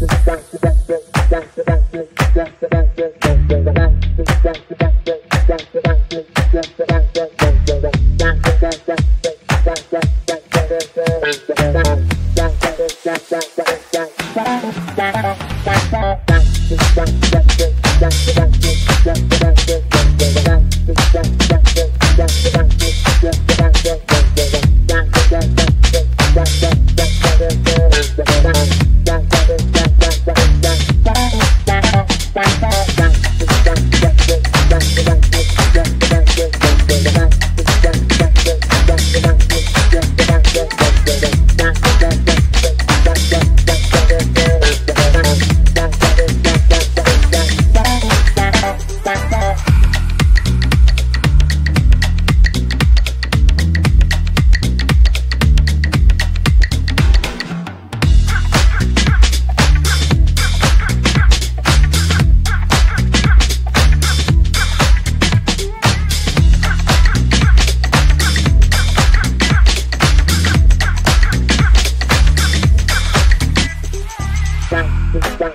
that, that. Back,